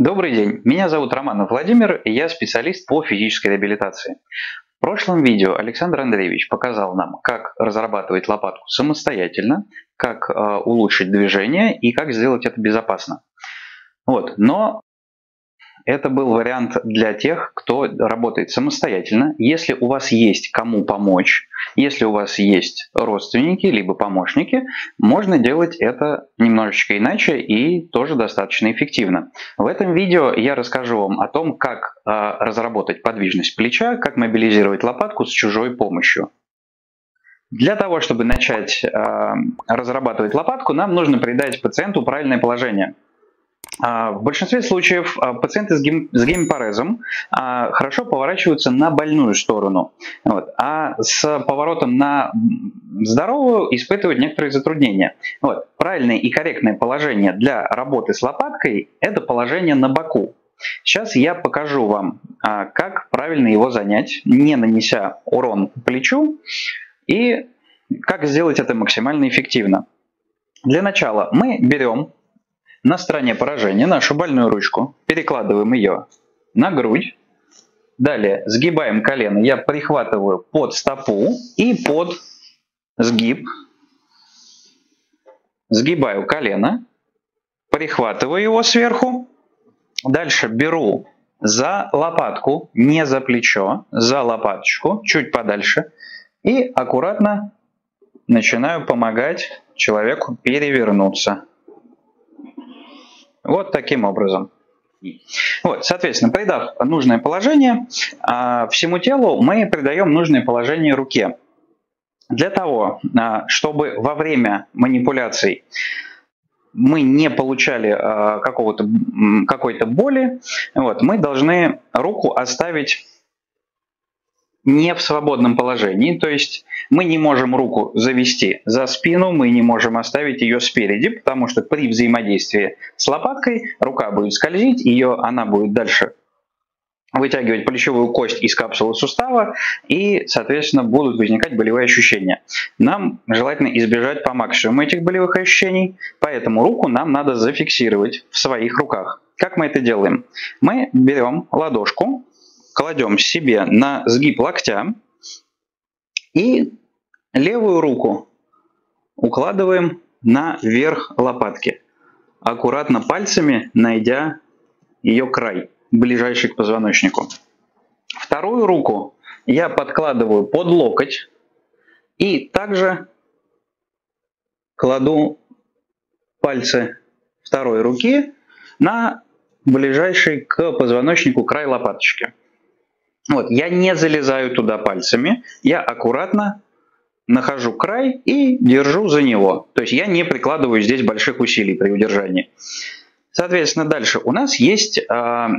Добрый день, меня зовут Романов Владимир, и я специалист по физической реабилитации. В прошлом видео Александр Андреевич показал нам, как разрабатывать лопатку самостоятельно, как э, улучшить движение и как сделать это безопасно. Вот. Но это был вариант для тех, кто работает самостоятельно. Если у вас есть кому помочь, если у вас есть родственники, либо помощники, можно делать это немножечко иначе и тоже достаточно эффективно. В этом видео я расскажу вам о том, как э, разработать подвижность плеча, как мобилизировать лопатку с чужой помощью. Для того, чтобы начать э, разрабатывать лопатку, нам нужно придать пациенту правильное положение – а, в большинстве случаев а, пациенты с, гем, гемипарезом а, хорошо поворачиваются на больную сторону, вот, а с поворотом на здоровую испытывают некоторые затруднения. Вот. Правильное и корректное положение для работы с лопаткой – это положение на боку. Сейчас я покажу вам, как правильно его занять, не нанеся урон плечу, и как сделать это максимально эффективно. Для начала мы берем на стороне поражения нашу больную ручку, перекладываем ее на грудь. Далее сгибаем колено. Я прихватываю под стопу и под сгиб. Сгибаю колено, прихватываю его сверху. Дальше беру за лопатку, не за плечо, за лопаточку, чуть подальше. И аккуратно начинаю помогать человеку перевернуться. Вот таким образом. Вот, соответственно, придав нужное положение а, всему телу, мы придаем нужное положение руке. Для того, а, чтобы во время манипуляций мы не получали а, какого-то какой-то боли, вот, мы должны руку оставить не в свободном положении, то есть мы не можем руку завести за спину, мы не можем оставить ее спереди, потому что при взаимодействии с лопаткой рука будет скользить, ее, она будет дальше вытягивать плечевую кость из капсулы сустава и, соответственно, будут возникать болевые ощущения. Нам желательно избежать по максимуму этих болевых ощущений, поэтому руку нам надо зафиксировать в своих руках. Как мы это делаем? Мы берем ладошку, кладем себе на сгиб локтя и левую руку укладываем на верх лопатки, аккуратно пальцами найдя ее край, ближайший к позвоночнику. Вторую руку я подкладываю под локоть и также кладу пальцы второй руки на ближайший к позвоночнику край лопаточки. Вот, я не залезаю туда пальцами, я аккуратно нахожу край и держу за него. То есть я не прикладываю здесь больших усилий при удержании. Соответственно, дальше у нас есть э,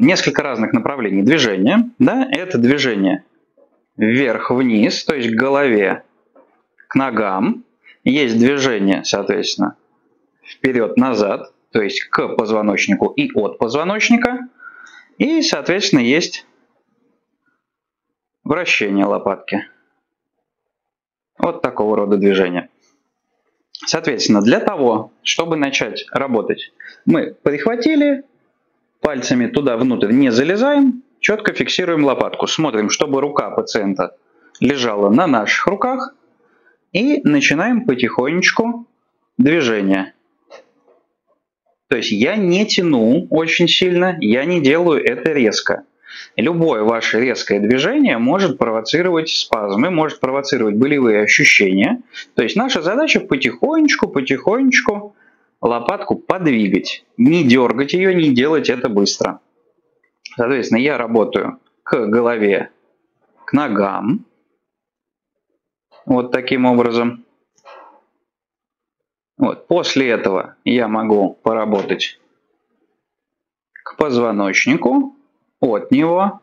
несколько разных направлений движения. Да? Это движение вверх-вниз, то есть к голове, к ногам. Есть движение, соответственно, вперед-назад, то есть к позвоночнику и от позвоночника. И, соответственно, есть вращение лопатки. Вот такого рода движения. Соответственно, для того, чтобы начать работать, мы прихватили, пальцами туда внутрь не залезаем, четко фиксируем лопатку. Смотрим, чтобы рука пациента лежала на наших руках. И начинаем потихонечку движение. То есть я не тяну очень сильно, я не делаю это резко. Любое ваше резкое движение может провоцировать спазмы, может провоцировать болевые ощущения. То есть наша задача потихонечку, потихонечку лопатку подвигать. Не дергать ее, не делать это быстро. Соответственно, я работаю к голове, к ногам. Вот таким образом. Вот. После этого я могу поработать к позвоночнику от него.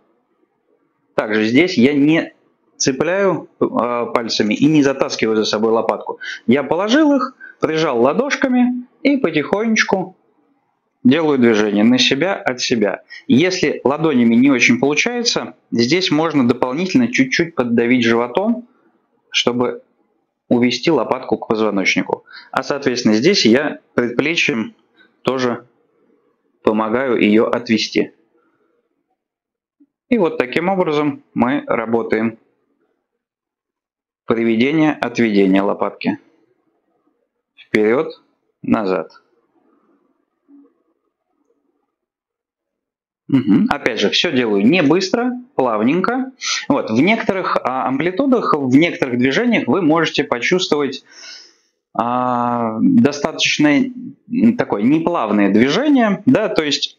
Также здесь я не цепляю э, пальцами и не затаскиваю за собой лопатку. Я положил их, прижал ладошками и потихонечку делаю движение на себя, от себя. Если ладонями не очень получается, здесь можно дополнительно чуть-чуть поддавить животом, чтобы увести лопатку к позвоночнику. А соответственно здесь я предплечьем тоже помогаю ее отвести. И вот таким образом мы работаем. Приведение, отведение лопатки. Вперед, назад. Угу. Опять же, все делаю не быстро, плавненько. Вот. В некоторых а, амплитудах, в некоторых движениях вы можете почувствовать а, достаточно такое неплавное движение. Да? То есть,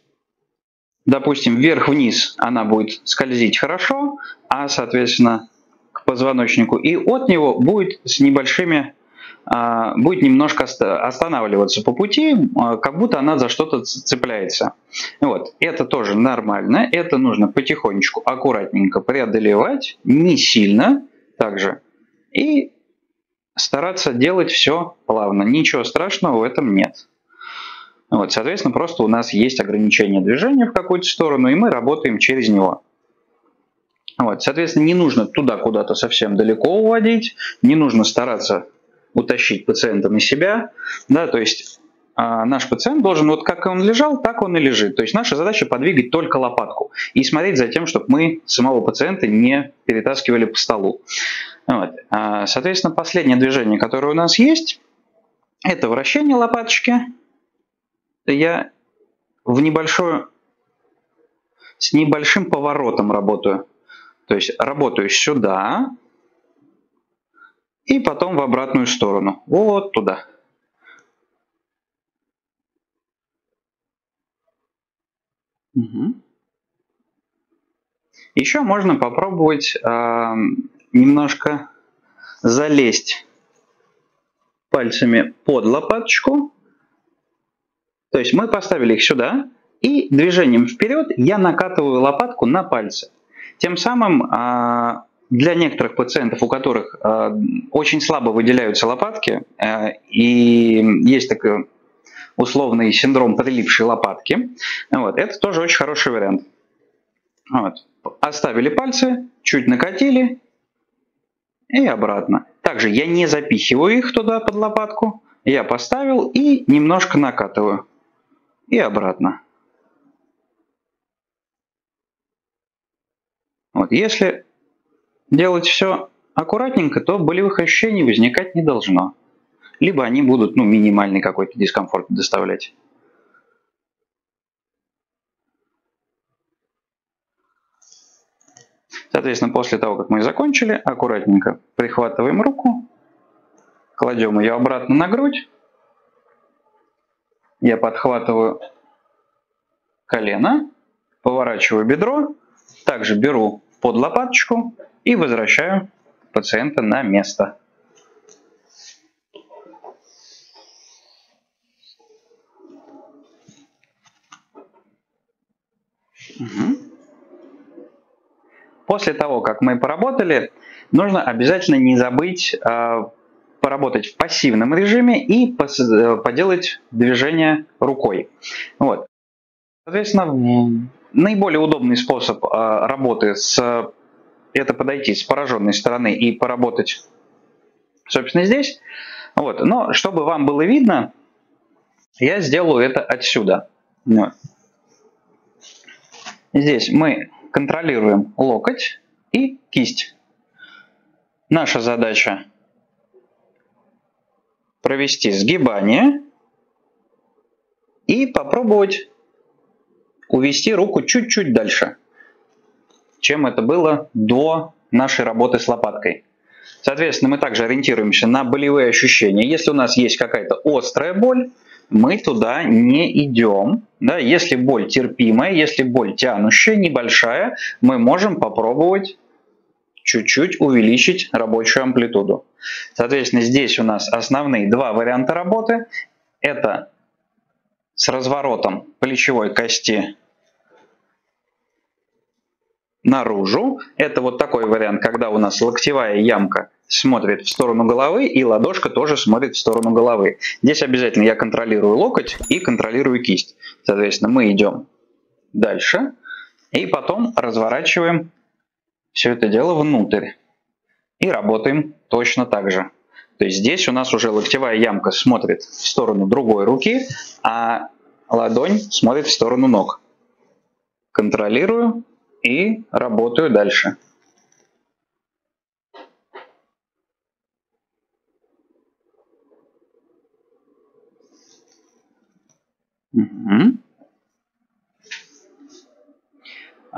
допустим, вверх-вниз она будет скользить хорошо, а, соответственно, к позвоночнику. И от него будет с небольшими а, будет немножко останавливаться по пути, а, как будто она за что-то цепляется. Вот. Это тоже нормально, это нужно потихонечку, аккуратненько преодолевать, не сильно также, и стараться делать все плавно. Ничего страшного в этом нет. Вот, соответственно, просто у нас есть ограничение движения в какую-то сторону, и мы работаем через него. Вот, соответственно, не нужно туда куда-то совсем далеко уводить, не нужно стараться утащить пациента на себя, да, то есть а наш пациент должен, вот как он лежал, так он и лежит. То есть наша задача подвигать только лопатку и смотреть за тем, чтобы мы самого пациента не перетаскивали по столу. Вот. А, соответственно, последнее движение, которое у нас есть, это вращение лопаточки. Я в небольшую, с небольшим поворотом работаю. То есть работаю сюда, и потом в обратную сторону. Вот туда. Угу. Еще можно попробовать э, немножко залезть пальцами под лопаточку. То есть мы поставили их сюда, и движением вперед я накатываю лопатку на пальцы. Тем самым э, для некоторых пациентов, у которых э, очень слабо выделяются лопатки, э, и есть такой условный синдром прилипшей лопатки, вот, это тоже очень хороший вариант. Вот. Оставили пальцы, чуть накатили и обратно. Также я не запихиваю их туда под лопатку, я поставил и немножко накатываю и обратно. Вот, если делать все аккуратненько, то болевых ощущений возникать не должно. Либо они будут ну, минимальный какой-то дискомфорт доставлять. Соответственно, после того, как мы закончили, аккуратненько прихватываем руку, кладем ее обратно на грудь. Я подхватываю колено, поворачиваю бедро, также беру под лопаточку и возвращаю пациента на место. После того, как мы поработали, нужно обязательно не забыть э, поработать в пассивном режиме и э, поделать движение рукой. Вот. Соответственно, наиболее удобный способ э, работы с это подойти с пораженной стороны и поработать, собственно, здесь. Вот. Но чтобы вам было видно, я сделаю это отсюда. Вот. Здесь мы контролируем локоть и кисть. Наша задача провести сгибание и попробовать увести руку чуть-чуть дальше чем это было до нашей работы с лопаткой. Соответственно, мы также ориентируемся на болевые ощущения. Если у нас есть какая-то острая боль, мы туда не идем. Да? Если боль терпимая, если боль тянущая, небольшая, мы можем попробовать чуть-чуть увеличить рабочую амплитуду. Соответственно, здесь у нас основные два варианта работы. Это с разворотом плечевой кости наружу. Это вот такой вариант, когда у нас локтевая ямка смотрит в сторону головы и ладошка тоже смотрит в сторону головы. Здесь обязательно я контролирую локоть и контролирую кисть. Соответственно, мы идем дальше и потом разворачиваем все это дело внутрь и работаем точно так же. То есть здесь у нас уже локтевая ямка смотрит в сторону другой руки, а ладонь смотрит в сторону ног. Контролирую и работаю дальше. Угу.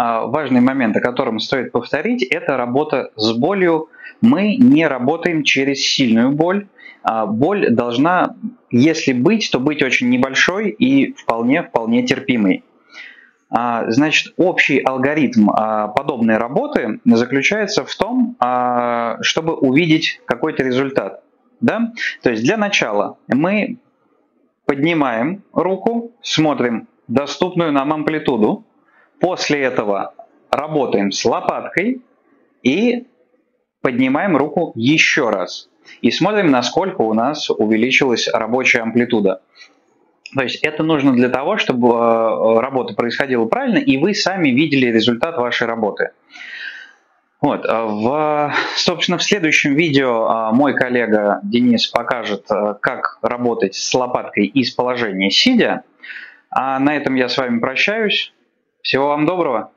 Важный момент, о котором стоит повторить, это работа с болью. Мы не работаем через сильную боль. А, боль должна, если быть, то быть очень небольшой и вполне-вполне терпимой. А, значит, общий алгоритм а, подобной работы заключается в том, чтобы увидеть какой-то результат. Да? То есть для начала мы поднимаем руку, смотрим доступную нам амплитуду, после этого работаем с лопаткой и поднимаем руку еще раз. И смотрим, насколько у нас увеличилась рабочая амплитуда. То есть это нужно для того, чтобы э, работа происходила правильно, и вы сами видели результат вашей работы. Вот, а в, собственно, в следующем видео мой коллега Денис покажет, э, как работать с лопаткой из положения сидя. А на этом я с вами прощаюсь. Всего вам доброго.